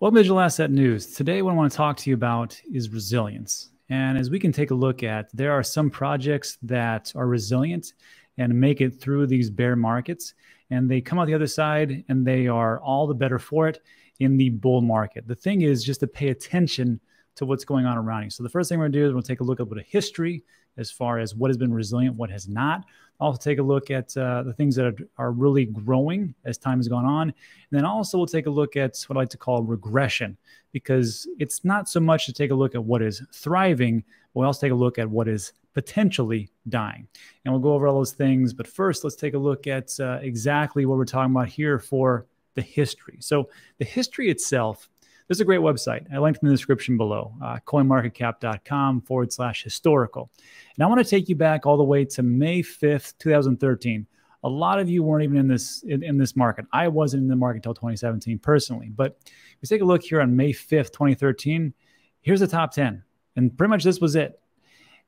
Welcome to Digital Asset News. Today, what I want to talk to you about is resilience. And as we can take a look at, there are some projects that are resilient and make it through these bear markets, and they come out the other side and they are all the better for it in the bull market. The thing is just to pay attention to what's going on around you. So the first thing we're gonna do is we'll take a look at a bit of history as far as what has been resilient, what has not. Also take a look at uh, the things that are, are, really growing as time has gone on. And then also we'll take a look at what I like to call regression, because it's not so much to take a look at what is thriving, but we'll also take a look at what is potentially dying. And we'll go over all those things. But first, let's take a look at uh, exactly what we're talking about here for the history. So the history itself this is a great website. I linked in the description below, uh, coinmarketcap.com forward slash historical. And I want to take you back all the way to May 5th, 2013. A lot of you weren't even in this in, in this market. I wasn't in the market until 2017 personally. But if we take a look here on May 5th, 2013, here's the top 10. And pretty much this was it.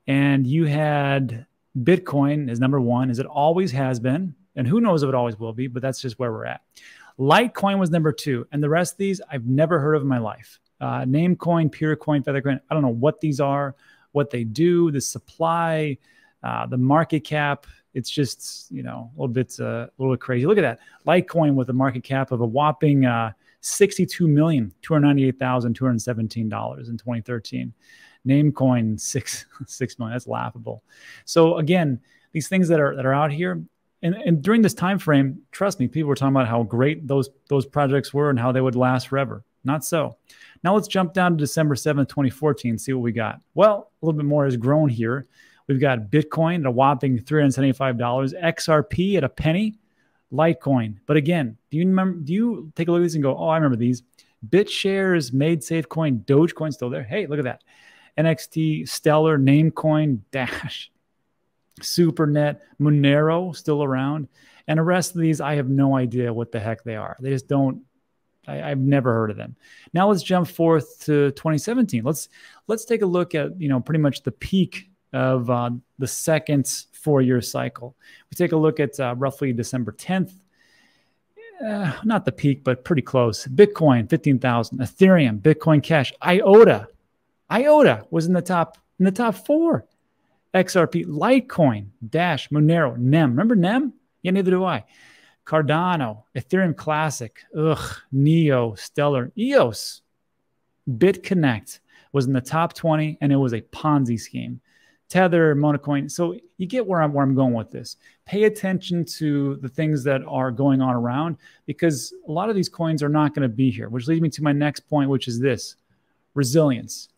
And you had Bitcoin as number one, as it always has been. And who knows if it always will be, but that's just where we're at. Litecoin was number two, and the rest of these I've never heard of in my life. Uh, Namecoin, Peercoin, Feathercoin. I don't know what these are, what they do, the supply, uh, the market cap. It's just you know a little bit uh, a little bit crazy. Look at that Litecoin with a market cap of a whopping uh, sixty-two million two hundred ninety-eight thousand two hundred seventeen dollars in 2013. Namecoin six six million. That's laughable. So again, these things that are that are out here, and, and during this time frame, trust me, people were talking about how great those those projects were and how they would last forever. Not so. Now let's jump down to December 7th, 2014, see what we got. Well, a little bit more has grown here. We've got Bitcoin at a whopping $375, XRP at a penny, Litecoin. But again, do you remember? Do you take a look at these and go, "Oh, I remember these"? BitShares, MaidSafeCoin, Dogecoin still there. Hey, look at that. NXT, Stellar, Namecoin, Dash, SuperNet, Monero still around. And the rest of these, I have no idea what the heck they are. They just don't. I, have never heard of them. Now let's jump forth to 2017. Let's let's take a look at you know pretty much the peak of uh, the second four-year cycle. We take a look at uh, roughly December 10th. Uh, not the peak, but pretty close. Bitcoin 15,000, Ethereum, Bitcoin Cash, IOTA. IOTA was in the top in the top four. XRP, Litecoin, Dash, Monero, NEM. Remember NEM? Yeah, neither do I. Cardano, Ethereum Classic, ugh, Neo, Stellar, EOS, BitConnect was in the top 20 and it was a Ponzi scheme. Tether, Monocoin. So you get where I'm where I'm going with this. Pay attention to the things that are going on around because a lot of these coins are not going to be here, which leads me to my next point, which is this resilience.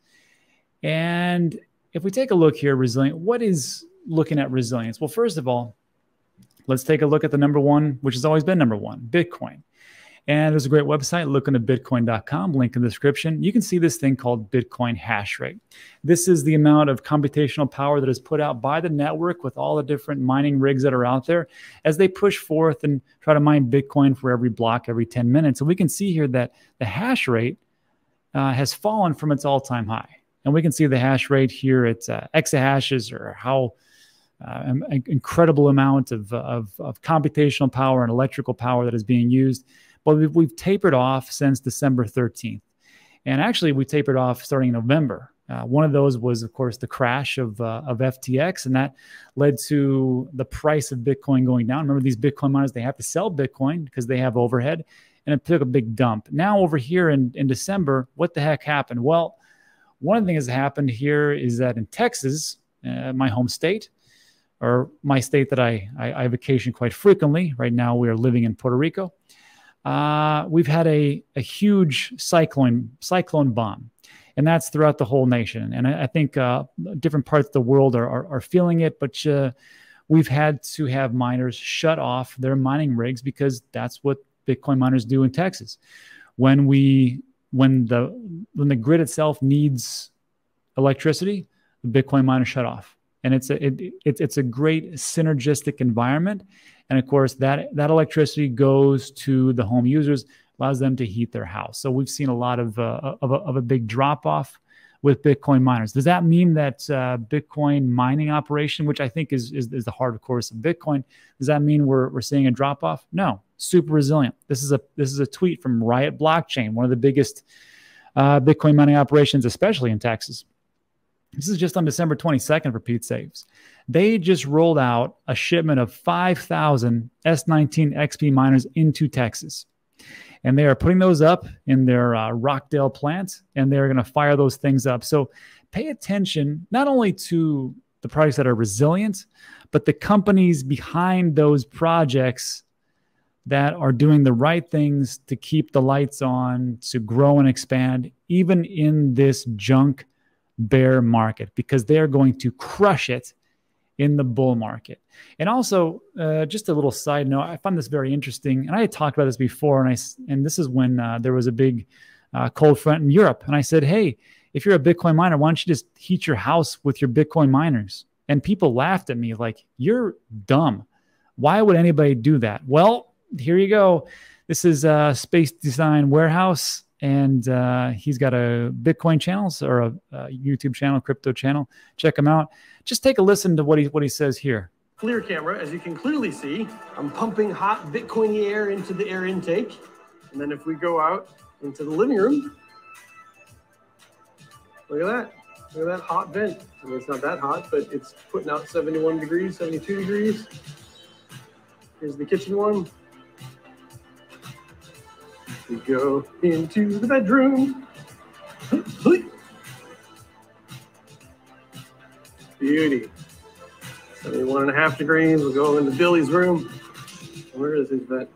And if we take a look here, resilient, what is looking at resilience? Well, first of all, let's take a look at the number one, which has always been number one, Bitcoin. And there's a great website, at bitcoin.com, link in the description. You can see this thing called Bitcoin hash rate. This is the amount of computational power that is put out by the network with all the different mining rigs that are out there as they push forth and try to mine Bitcoin for every block every 10 minutes. And we can see here that the hash rate uh, has fallen from its all time high. And we can see the hash rate here at uh, exahashes or how uh, an incredible amount of, of, of, computational power and electrical power that is being used. But we've, we've, tapered off since December 13th. And actually, we tapered off starting in November. Uh, one of those was, of course, the crash of, uh, of FTX, and that led to the price of Bitcoin going down. Remember, these Bitcoin miners, they have to sell Bitcoin because they have overhead, and it took a big dump. Now, over here in, in December, what the heck happened? Well, one of the things happened here is that in Texas, uh, my home state, or my state that I, I, I, vacation quite frequently, right now we are living in Puerto Rico, uh, we've had a, a huge cyclone, cyclone bomb. And that's throughout the whole nation. And I, I think uh, different parts of the world are, are, are feeling it, but uh, we've had to have miners shut off their mining rigs because that's what Bitcoin miners do in Texas. When we when the when the grid itself needs electricity, the Bitcoin miners shut off, and it's a it, it, it's a great synergistic environment. And of course, that that electricity goes to the home users, allows them to heat their house. So we've seen a lot of uh, of, a, of a big drop off with Bitcoin miners. Does that mean that uh, Bitcoin mining operation, which I think is, is, is the heart, of course, of Bitcoin, does that mean we're, we're seeing a drop off? No, super resilient. This is a this is a tweet from Riot Blockchain, one of the biggest uh, Bitcoin mining operations, especially in Texas. This is just on December 22nd for Pete Saves. They just rolled out a shipment of 5,000 S19 XP miners into Texas. And they are putting those up in their uh, Rockdale plant and they're going to fire those things up. So pay attention not only to the products that are resilient, but the companies behind those projects that are doing the right things to keep the lights on, to grow and expand, even in this junk bear market, because they're going to crush it in the bull market. And also, uh, just a little side note, I found this very interesting, and I had talked about this before, and I and this is when uh, there was a big uh, cold front in Europe, and I said, hey, if you're a Bitcoin miner, why don't you just heat your house with your Bitcoin miners? And people laughed at me like, you're dumb. Why would anybody do that? Well, here you go. This is a Space Design Warehouse, and uh, he's got a Bitcoin channel or a, a, YouTube channel, crypto channel. Check him out. Just take a listen to what he what he says here. Clear camera, as you can clearly see, I'm pumping hot Bitcoin air into the air intake, and then if we go out into the living room, look at that. Look at that hot vent. I mean, it's not that hot, but it's putting out 71 degrees, 72 degrees. Here's the kitchen one. Go into the bedroom. Beauty. 71 and a half degrees. We'll go into Billy's room. Where is his bed?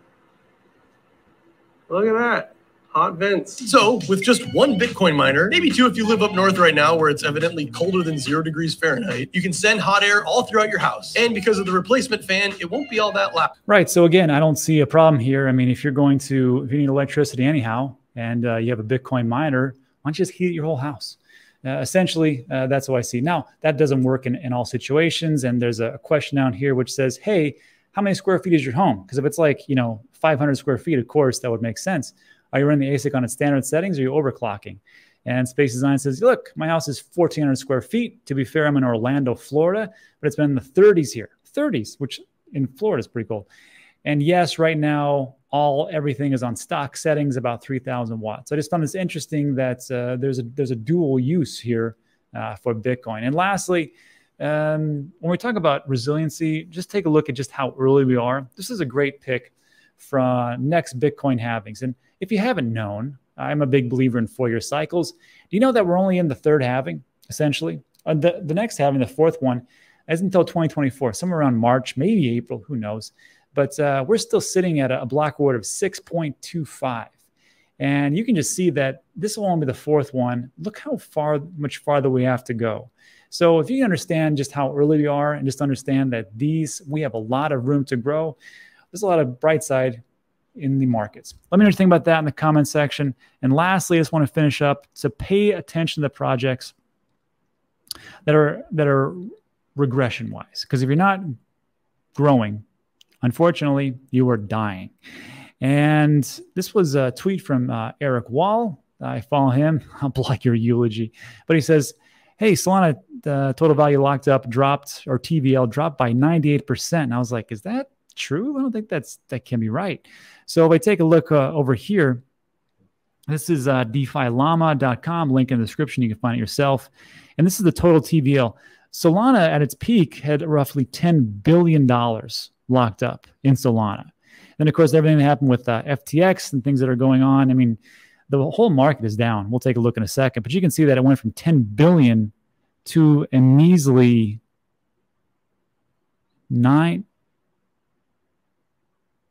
Look at that hot vents. So, with just one Bitcoin miner, maybe two if you live up north right now where it's evidently colder than zero degrees Fahrenheit, you can send hot air all throughout your house. And because of the replacement fan, it won't be all that loud. Right. So, again, I don't see a problem here. I mean, if you're going to, if you need electricity anyhow, and uh, you have a Bitcoin miner, why don't you just heat your whole house? Uh, essentially, uh, that's what I see. Now, that doesn't work in, in all situations. And there's a question down here which says, hey, how many square feet is your home? Because if it's like, you know, 500 square feet, of course, that would make sense. Are you running the ASIC on its standard settings or are you overclocking? And Space Design says, look, my house is 1,400 square feet. To be fair, I'm in Orlando, Florida, but it's been in the 30s here, 30s, which in Florida is pretty cold. And yes, right now, all everything is on stock settings, about 3,000 watts. I just found this interesting that uh, there's a there's a dual use here uh, for Bitcoin. And lastly, um, when we talk about resiliency, just take a look at just how early we are. This is a great pick from next Bitcoin halvings. And if you haven't known, I'm a big believer in four year cycles. Do you know that we're only in the third halving, essentially? Uh, the, the next halving, the fourth one, isn't until 2024, somewhere around March, maybe April, who knows. But uh, we're still sitting at a, a block reward of 6.25. And you can just see that this will only be the fourth one. Look how far, much farther we have to go. So if you understand just how early we are and just understand that these, we have a lot of room to grow, there's a lot of bright side in the markets. Let me know what you think about that in the comment section. And lastly, I just want to finish up to pay attention to the projects that are that are regression wise. Because if you're not growing, unfortunately, you are dying. And this was a tweet from uh, Eric Wall. I follow him. I'll block your eulogy. But he says, Hey, Solana the total value locked up dropped, or TVL dropped by 98%. And I was like, Is that true? I don't think that's that can be right. So if I take a look uh, over here, this is uh, DeFiLlama.com. Link in the description. You can find it yourself. And this is the total TVL. Solana at its peak had roughly $10 billion locked up in Solana. Then, of course, everything that happened with uh, FTX and things that are going on. I mean, the whole market is down. We'll take a look in a second. But you can see that it went from 10 billion to a measly nine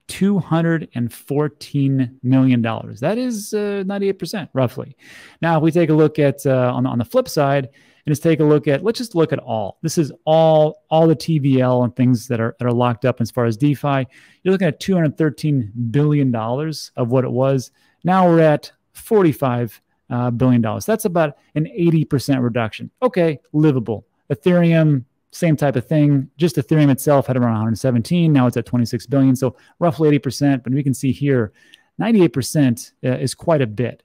$214 million. That is uh, 98% roughly. Now, if we take a look at uh, on, on the flip side, and just take a look at, let's just look at all. This is all all the TVL and things that are that are locked up as far as DeFi. You're looking at 213 billion dollars of what it was. Now we're at 45 uh, billion dollars. That's about an 80% reduction. Okay, livable. Ethereum same type of thing. Just Ethereum itself had around 117. Now it's at 26 billion. So roughly 80%. But we can see here, 98% uh, is quite a bit.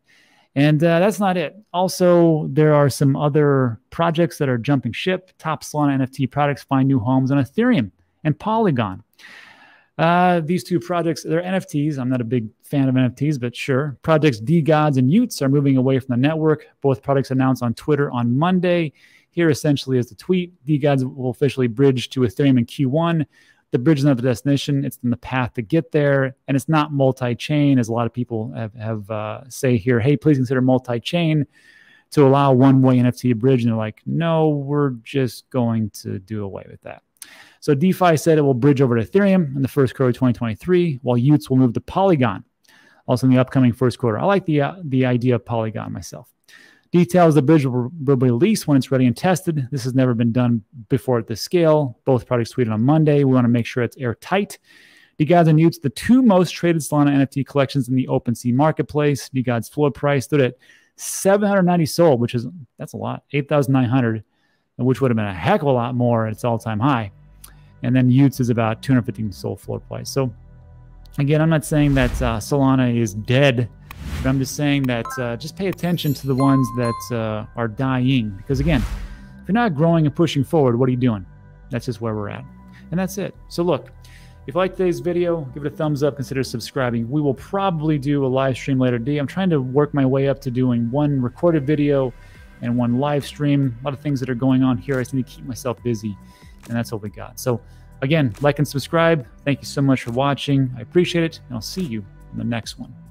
And uh, that's not it. Also, there are some other projects that are jumping ship. Top Solana NFT products find new homes on Ethereum and Polygon. Uh, these two projects, they're NFTs. I'm not a big fan of NFTs, but sure. Projects DeGods and y00ts are moving away from the network. Both products announced on Twitter on Monday. Here, essentially, is the tweet DeGods will officially bridge to Ethereum in Q1. The bridge is not the destination; it's in the path to get there, and it's not multi-chain, as a lot of people have, have uh, say here. Hey, please consider multi-chain to allow one-way NFT bridge, and they're like, no, we're just going to do away with that. So DeFi said it will bridge over to Ethereum in the first quarter of 2023, while y00ts will move to Polygon, also in the upcoming first quarter. I like the uh, the idea of Polygon myself. Details the bridge will, be released when it's ready and tested. This has never been done before at this scale. Both products tweeted on Monday. We want to make sure it's airtight. DeGods and y00ts, the two most traded Solana NFT collections in the OpenSea marketplace. DeGods floor price stood at 790 SOL, which is that's a lot, 8,900, which would have been a heck of a lot more at its all-time high. And then y00ts is about 215 SOL floor price. So again, I'm not saying that uh, Solana is dead but I'm just saying that uh, just pay attention to the ones that uh, are dying. Because again, if you're not growing and pushing forward, what are you doing? That's just where we're at. And that's it. So look, if you like today's video, give it a thumbs up, consider subscribing. We will probably do a live stream later today. I'm trying to work my way up to doing one recorded video and one live stream. A lot of things that are going on here. I just need to keep myself busy. And that's what we got. So again, like and subscribe. Thank you so much for watching. I appreciate it. And I'll see you in the next one.